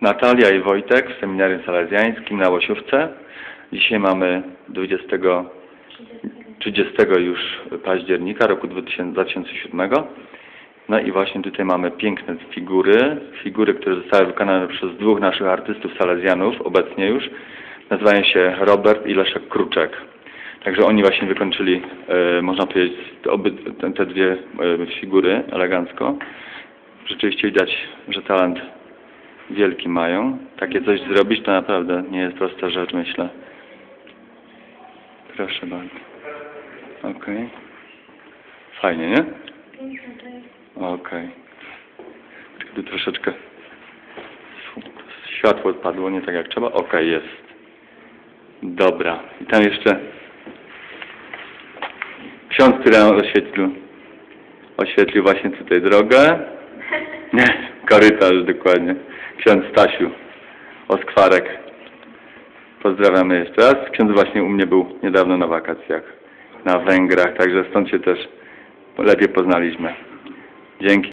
Natalia i Wojtek w seminarium salezjańskim na Łosiówce. Dzisiaj mamy 20, 30 już października roku 2000 2007. No i właśnie tutaj mamy piękne figury. Figury, które zostały wykonane przez dwóch naszych artystów salezjanów, obecnie już. Nazywają się Robert i Leszek Kruczek. Także oni właśnie wykończyli, e, można powiedzieć, te dwie e, figury elegancko. Rzeczywiście widać, że talent wielki mają. Takie coś zrobić to naprawdę nie jest prosta rzecz, myślę. Proszę bardzo. Okej. Fajnie, nie? Okej. Czekaj, Tu troszeczkę światło odpadło nie tak jak trzeba. Okej, jest. Dobra. I tam jeszcze ksiądz, który nam oświetlił, oświetlił właśnie tutaj drogę. Nie, korytarz dokładnie. Ksiądz Stasiu Oskwarek. Pozdrawiamy jeszcze raz. Ksiądz właśnie u mnie był niedawno na wakacjach na Węgrach, także stąd się też lepiej poznaliśmy. Dzięki.